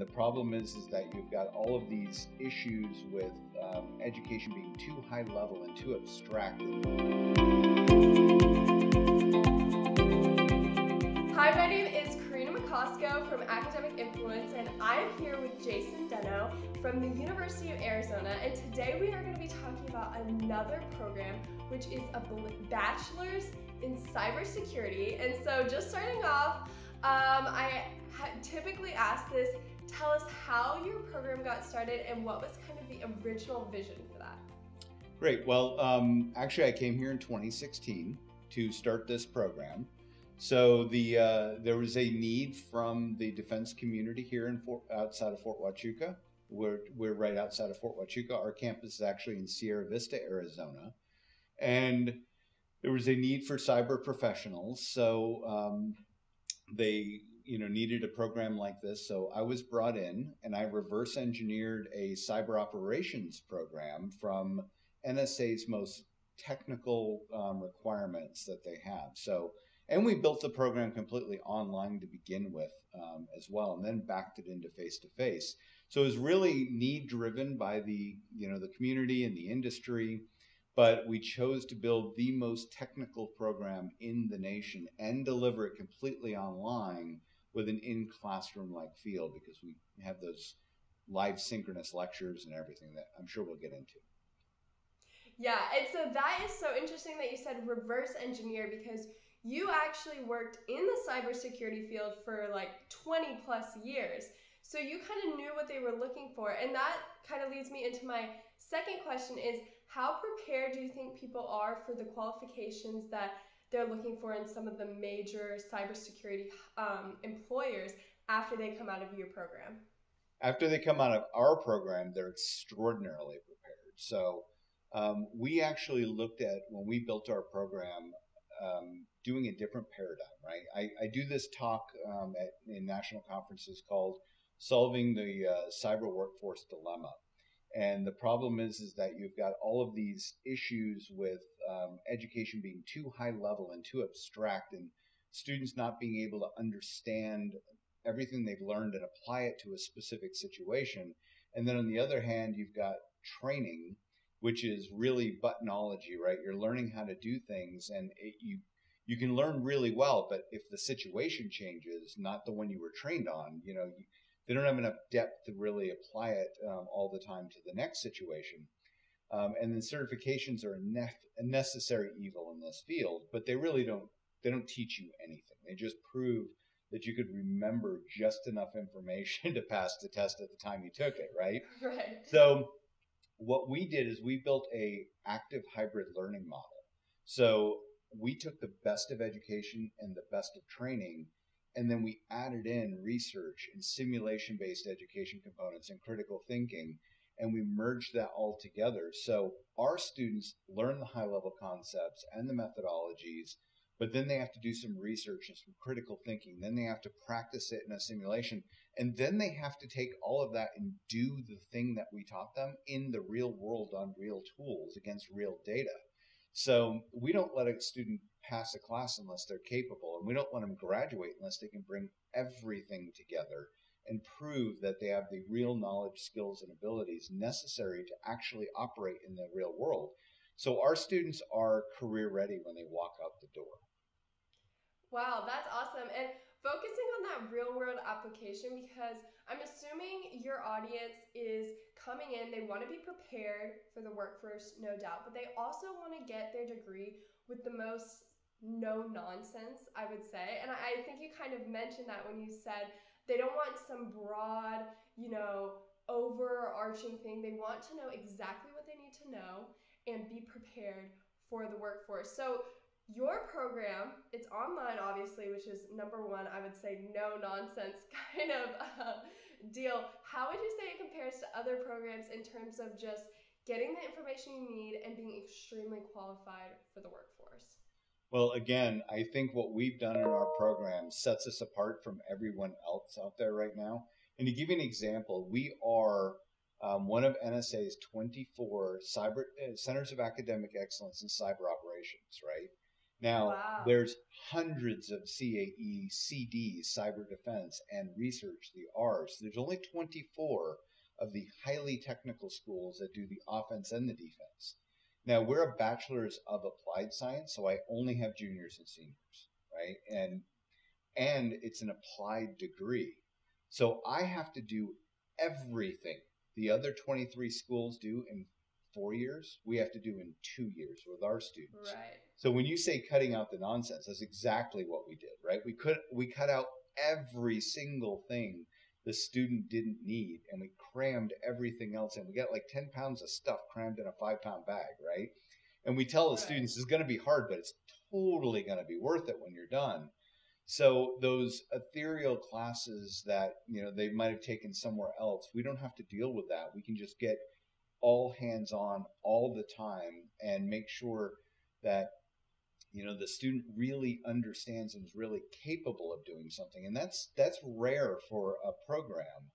The problem is, is that you've got all of these issues with um, education being too high level and too abstract. Hi, my name is Karina McCosco from Academic Influence, and I'm here with Jason Denno from the University of Arizona. And today we are going to be talking about another program, which is a bachelor's in cybersecurity. And so, just starting off, um, I typically ask this tell us how your program got started and what was kind of the original vision for that. Great. Well, um, actually, I came here in 2016 to start this program. So the uh, there was a need from the defense community here in Fort, outside of Fort Huachuca. We're, we're right outside of Fort Huachuca. Our campus is actually in Sierra Vista, Arizona. And there was a need for cyber professionals. So um, they you know needed a program like this. So i was brought in and i reverse engineered a cyber operations program from nsa's most technical um, requirements that they have. So and we built the program completely online to begin with um, as well and then backed it into face to face so it was really need driven by the you know the community and the industry but we chose to build the most technical program in the nation and deliver it completely online with an in classroom like feel because we have those live synchronous lectures and everything that I'm sure we'll get into. Yeah, and so that is so interesting that you said reverse engineer because you actually worked in the cybersecurity field for like 20 plus years. So you kind of knew what they were looking for. And that kind of leads me into my second question is how prepared do you think people are for the qualifications that they're looking for in some of the major cybersecurity um, employers after they come out of your program? After they come out of our program, they're extraordinarily prepared. So um, we actually looked at when we built our program, um, doing a different paradigm. Right, I, I do this talk um, at, in national conferences called "Solving the uh, Cyber Workforce Dilemma." And the problem is, is that you've got all of these issues with um, education being too high level and too abstract, and students not being able to understand everything they've learned and apply it to a specific situation. And then on the other hand, you've got training, which is really buttonology, right? You're learning how to do things, and it, you you can learn really well, but if the situation changes, not the one you were trained on, you know, they don't have enough depth to really apply it um, all the time to the next situation. Um, and then certifications are a, nef- a necessary evil in this field, but they really don't they don't teach you anything. They just prove that you could remember just enough information to pass the test at the time you took it, right? Right. So what we did is we built a active hybrid learning model. So we took the best of education and the best of training and then we added in research and simulation based education components and critical thinking and we merged that all together. So our students learn the high level concepts and the methodologies but then they have to do some research and some critical thinking. Then they have to practice it in a simulation. And then they have to take all of that and do the thing that we taught them in the real world on real tools against real data so we don't let a student pass a class unless they're capable, and we don't let them graduate unless they can bring everything together and prove that they have the real knowledge, skills, and abilities necessary to actually operate in the real world. So our students are career ready when they walk out the door. Wow, that's awesome. And focusing on that real world application because I'm assuming your audience is coming in, they want to be prepared for the workforce, no doubt, but they also want to get their degree with the most no nonsense, I would say. And I think you kind of mentioned that when you said they don't want some broad, you know, overarching thing. They want to know exactly what they need to know and be prepared for the workforce. So your program, it's online, obviously, which is number one, I would say no nonsense kind of uh, deal. How would you say it compares to other programs in terms of just getting the information you need and being extremely qualified for the workforce? Well, again, I think what we've done in our program sets us apart from everyone else out there right now. And to give you an example, we are um, one of NSA's 24 cyber uh, centers of academic excellence in cyber operations, right? Now, Wow. there's hundreds of CAE, CDs, cyber defense, and research, the R's. There's only 24 of the highly technical schools that do the offense and the defense. Now, we're a bachelor's of applied science, so I only have juniors and seniors, right? And and it's an applied degree. So I have to do everything the other 23 schools do in 4 years, we have to do in 2 years with our students. Right. So when you say cutting out the nonsense, that's exactly what we did, right? We could we cut out every single thing the student didn't need, and we crammed everything else in. We got like ten pounds of stuff crammed in a five pound bag, right? And we tell the Right. students it's going to be hard, but it's totally going to be worth it when you're done. So those ethereal classes that you know they might have taken somewhere else, we don't have to deal with that. We can just get all hands on all the time and make sure that you know the student really understands and is really capable of doing something. And that's that's rare for a program.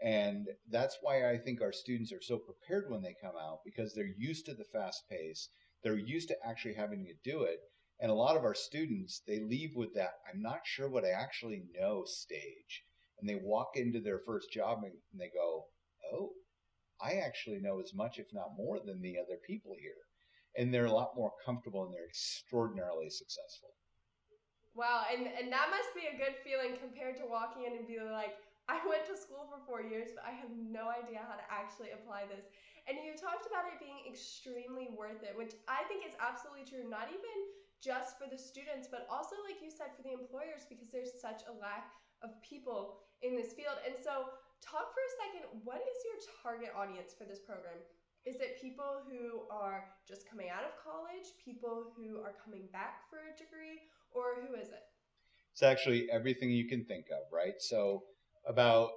And that's why i think our students are so prepared when they come out because they're used to the fast pace. They're used to actually having to do it. And a lot of our students they leave with that i'm not sure what i actually know stage. And they walk into their first job and they go oh i actually know as much if not more than the other people here and they're a lot more comfortable and they're extraordinarily successful. Wow, and and that must be a good feeling compared to walking in and being like, I went to school for four years, but I have no idea how to actually apply this. And you talked about it being extremely worth it, which I think is absolutely true, not even just for the students, but also, like you said, for the employers, because there's such a lack of people in this field. And so, talk for a second what is your target audience for this program? Is it people who are just coming out of college, people who are coming back for a degree, or who is it? It's actually everything you can think of, right? So about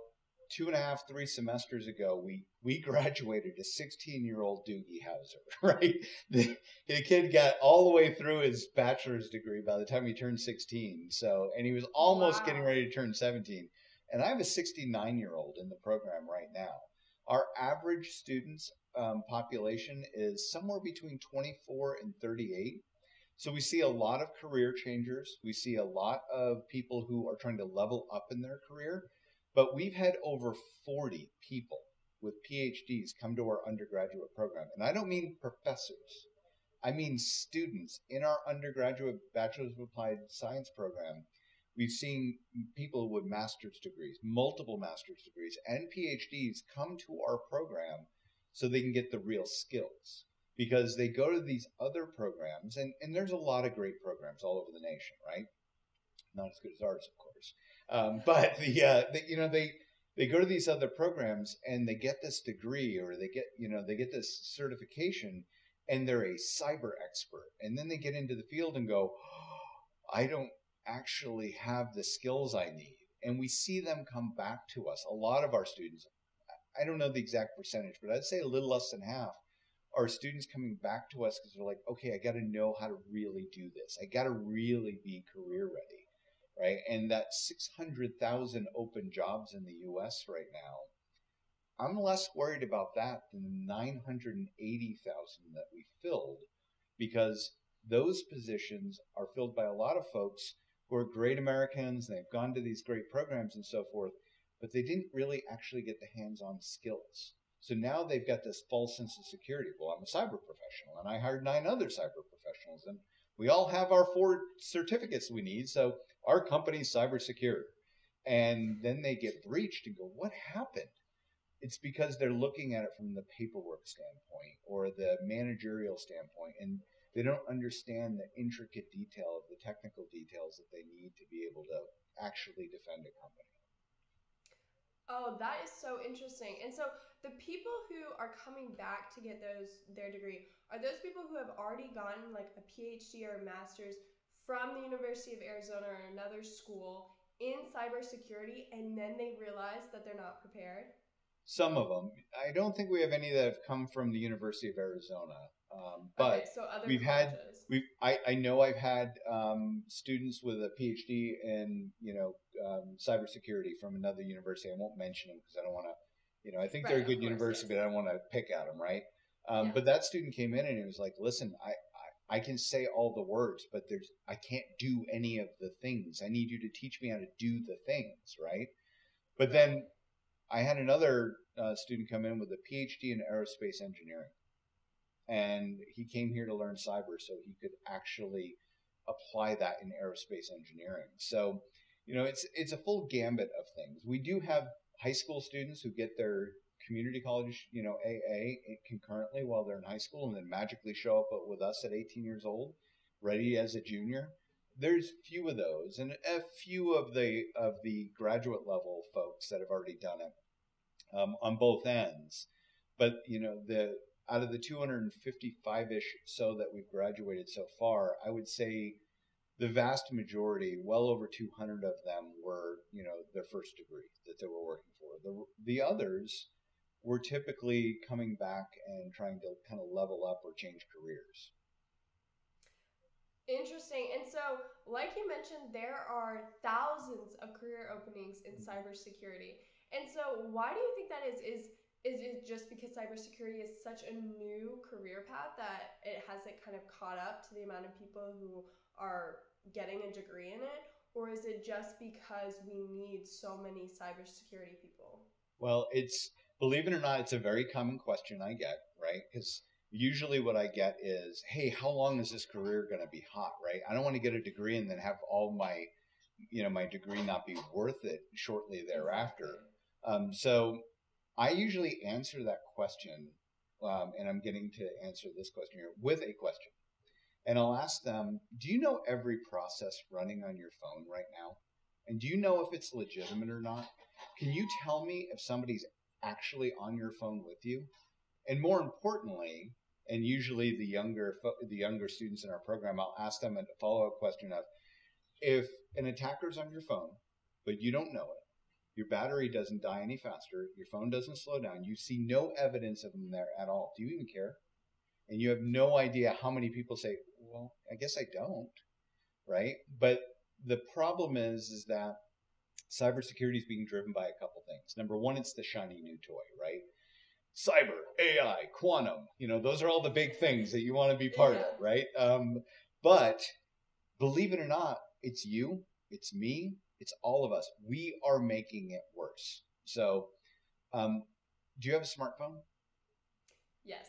two and a half, three semesters ago, we we graduated a 16 year old Doogie Howser, right? The, the kid got all the way through his bachelor's degree by the time he turned 16. So, and he was almost Wow. getting ready to turn 17. And I have a 69 year old in the program right now. Our average students um, population is somewhere between 24 and 38. So we see a lot of career changers. We see a lot of people who are trying to level up in their career. But we've had over 40 people with PhDs come to our undergraduate program. And I don't mean professors, I mean students in our undergraduate Bachelor's of Applied Science program. We've seen people with master's degrees, multiple master's degrees, and PhDs come to our program so they can get the real skills. Because they go to these other programs and, and there's a lot of great programs all over the nation right? Not as good as ours of course. Um, but the, uh, the you know they they go to these other programs and they get this degree or they get you know they get this certification and they're a cyber expert. And then they get into the field and go i don't actually have the skills i need and we see them come back to us a lot of our students I don't know the exact percentage, but I'd say a little less than half are students coming back to us because they're like, okay, I got to know how to really do this. I got to really be career ready, right? And that 600,000 open jobs in the US right now, I'm less worried about that than the 980,000 that we filled because those positions are filled by a lot of folks who are great Americans. They've gone to these great programs and so forth but they didn't really actually get the hands-on skills. So now they've got this false sense of security. Well, I'm a cyber professional, and I hired nine other cyber professionals, and we all have our four certificates we need. So our company's cybersecurity, and then they get breached and go, "What happened?" It's because they're looking at it from the paperwork standpoint or the managerial standpoint, and they don't understand the intricate detail of the technical details that they need to be able to actually defend a company. Oh, that is so interesting. And so the people who are coming back to get those their degree are those people who have already gotten like a PhD or a master's from the University of Arizona or another school in cybersecurity and then they realize that they're not prepared. Some of them. I don't think we have any that have come from the University of Arizona, um, but okay, so other we've had- we I, I know I've had um, students with a PhD in you know um, cybersecurity from another university. I won't mention them because I don't want to. You know, I think they're a good course, university, yes. but I don't want to pick at them, right? Um, Yeah. But that student came in and he was like, "Listen, I, I can say all the words, but there's I can't do any of the things. I need you to teach me how to do the things, right? But then I had another uh, student come in with a PhD in aerospace engineering, and he came here to learn cyber so he could actually apply that in aerospace engineering. So, you know, it's it's a full gambit of things. We do have high school students who get their community college, you know, AA concurrently while they're in high school and then magically show up with us at 18 years old, ready as a junior. There's few of those and a few of the of the graduate level folks that have already done it um, on both ends. But, you know, the out of the 255-ish so that we've graduated so far, I would say the vast majority, well over 200 of them were, you know, their first degree that they were working for. The, the others were typically coming back and trying to kind of level up or change careers. Interesting. And so, like you mentioned, there are thousands of career openings in mm-hmm. cybersecurity. And so, why do you think that is? Is is it just because cybersecurity is such a new career path that it hasn't kind of caught up to the amount of people who are getting a degree in it? Or is it just because we need so many cybersecurity people? Well, it's believe it or not, it's a very common question I get, right? Because usually what I get is, hey, how long is this career going to be hot, right? I don't want to get a degree and then have all my, you know, my degree not be worth it shortly thereafter. Um, so I usually answer that question, um, and I'm getting to answer this question here with a question. And I'll ask them, do you know every process running on your phone right now? And do you know if it's legitimate or not? Can you tell me if somebody's actually on your phone with you? And more importantly, and usually the younger the younger students in our program, I'll ask them a follow up question of, if an attacker's on your phone, but you don't know it, your battery doesn't die any faster, your phone doesn't slow down, you see no evidence of them there at all. Do you even care? And you have no idea how many people say, "Well, I guess I don't," right? But the problem is, is that cybersecurity is being driven by a couple things. Number one, it's the shiny new toy, right? Cyber, AI, quantum, you know, those are all the big things that you want to be part yeah. of, right? Um, but believe it or not, it's you, it's me, it's all of us. We are making it worse. So, um, do you have a smartphone? Yes.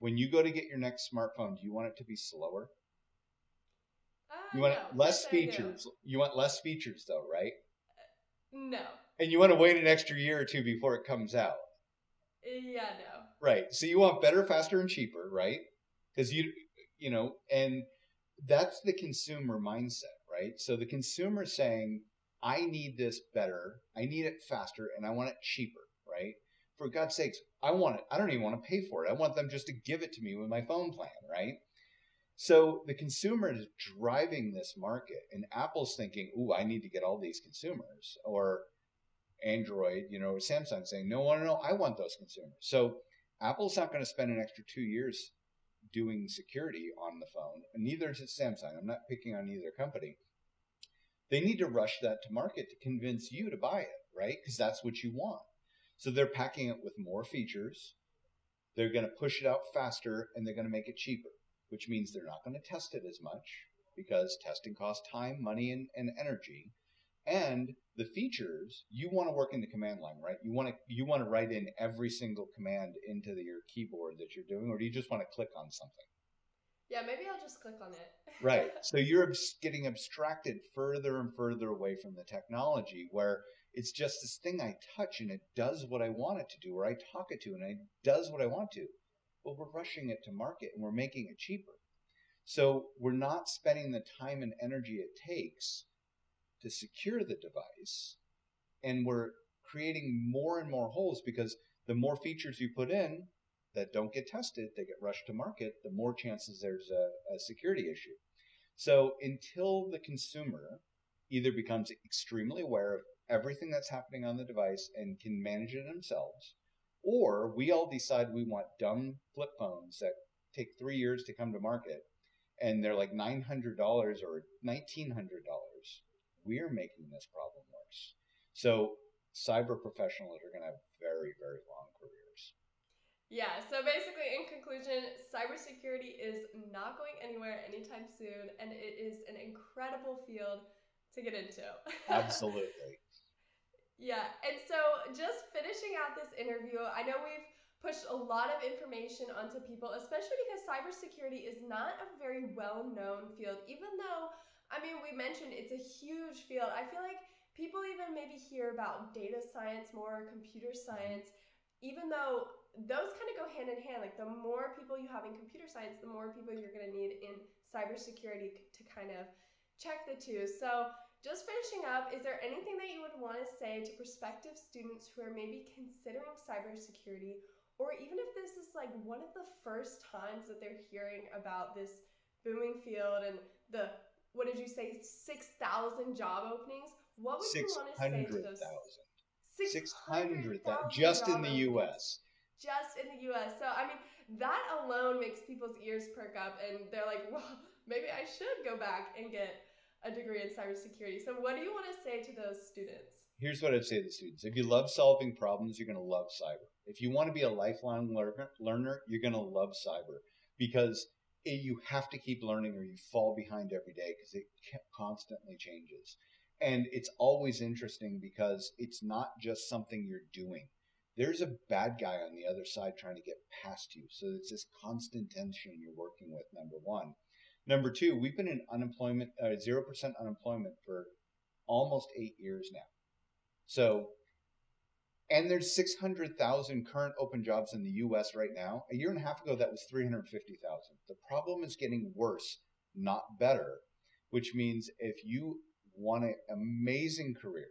When you go to get your next smartphone, do you want it to be slower? Uh, you want no, less features. You want less features, though, right? No. And you want to wait an extra year or two before it comes out. Yeah, no. Right. So you want better, faster, and cheaper, right? Because you, you know, and that's the consumer mindset, right? So the consumer saying, I need this better, I need it faster, and I want it cheaper, right? For God's sakes, I want it. I don't even want to pay for it. I want them just to give it to me with my phone plan, right? So the consumer is driving this market, and Apple's thinking, "Ooh, I need to get all these consumers," or Android, you know, Samsung saying, "No, no, no, I want those consumers." So Apple's not going to spend an extra two years doing security on the phone, neither is it Samsung. I'm not picking on either company. They need to rush that to market to convince you to buy it, right? Because that's what you want. So they're packing it with more features. They're going to push it out faster, and they're going to make it cheaper which means they're not going to test it as much because testing costs time, money, and, and energy. And the features, you want to work in the command line, right? You want to you want to write in every single command into the, your keyboard that you're doing, or do you just want to click on something? Yeah, maybe I'll just click on it. right. So you're getting abstracted further and further away from the technology, where it's just this thing I touch and it does what I want it to do, or I talk it to and it does what I want to. Well, we're rushing it to market and we're making it cheaper. So we're not spending the time and energy it takes to secure the device. And we're creating more and more holes because the more features you put in that don't get tested, they get rushed to market, the more chances there's a, a security issue. So until the consumer either becomes extremely aware of everything that's happening on the device and can manage it themselves, or we all decide we want dumb flip phones that take three years to come to market and they're like $900 or $1,900. We're making this problem worse. So cyber professionals are going to have very, very long careers. Yeah, so basically, in conclusion, cybersecurity is not going anywhere anytime soon, and it is an incredible field to get into. Absolutely. yeah, and so just finishing out this interview, I know we've pushed a lot of information onto people, especially because cybersecurity is not a very well known field, even though, I mean, we mentioned it's a huge field. I feel like people even maybe hear about data science more, computer science, even though those kind of go hand in hand. Like the more people you have in computer science, the more people you're going to need in cybersecurity to kind of check the two. So, just finishing up, is there anything that you would want to say to prospective students who are maybe considering cybersecurity, or even if this is like one of the first times that they're hearing about this booming field and the what did you say, six thousand job openings? What would you want to say to those? 600,000 just in the US just in the US. So, I mean, that alone makes people's ears perk up and they're like, well, maybe I should go back and get a degree in cybersecurity. So, what do you want to say to those students? Here's what I'd say to students if you love solving problems, you're going to love cyber. If you want to be a lifelong learner, you're going to love cyber because you have to keep learning or you fall behind every day because it constantly changes. And it's always interesting because it's not just something you're doing there's a bad guy on the other side trying to get past you. So it's this constant tension you're working with, number one. Number two, we've been in unemployment, uh, 0% unemployment for almost eight years now. So, and there's 600,000 current open jobs in the US right now. A year and a half ago, that was 350,000. The problem is getting worse, not better, which means if you want an amazing career,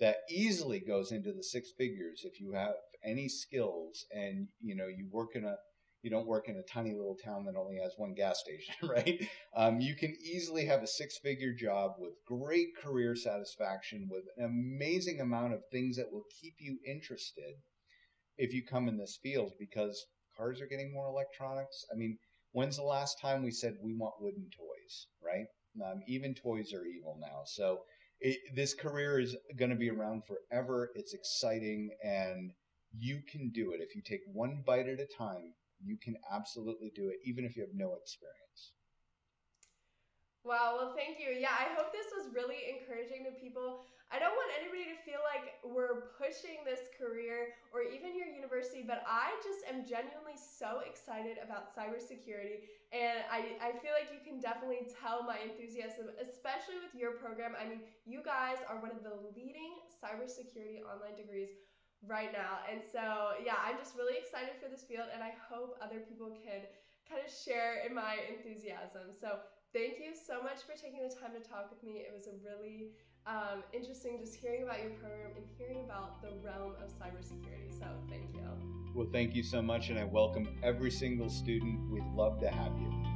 that easily goes into the six figures if you have any skills and you know you work in a you don't work in a tiny little town that only has one gas station right? Um, you can easily have a six figure job with great career satisfaction with an amazing amount of things that will keep you interested if you come in this field because cars are getting more electronics. I mean when's the last time we said we want wooden toys right? Um, even toys are evil now. So it, this career is going to be around forever. It's exciting, and you can do it if you take one bite at a time. You can absolutely do it, even if you have no experience. Wow, well, thank you. Yeah, I hope this was really encouraging to people. I don't want anybody to feel like we're pushing this career or even your university, but I just am genuinely so excited about cybersecurity. And I, I feel like you can definitely tell my enthusiasm, especially with your program. I mean, you guys are one of the leading cybersecurity online degrees right now. And so, yeah, I'm just really excited for this field, and I hope other people can kind of share in my enthusiasm. So, thank you so much for taking the time to talk with me. It was a really um, interesting just hearing about your program and hearing about the realm of cybersecurity. So thank you. Well, thank you so much, and I welcome every single student. We'd love to have you.